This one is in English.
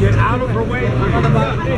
Get out of her way.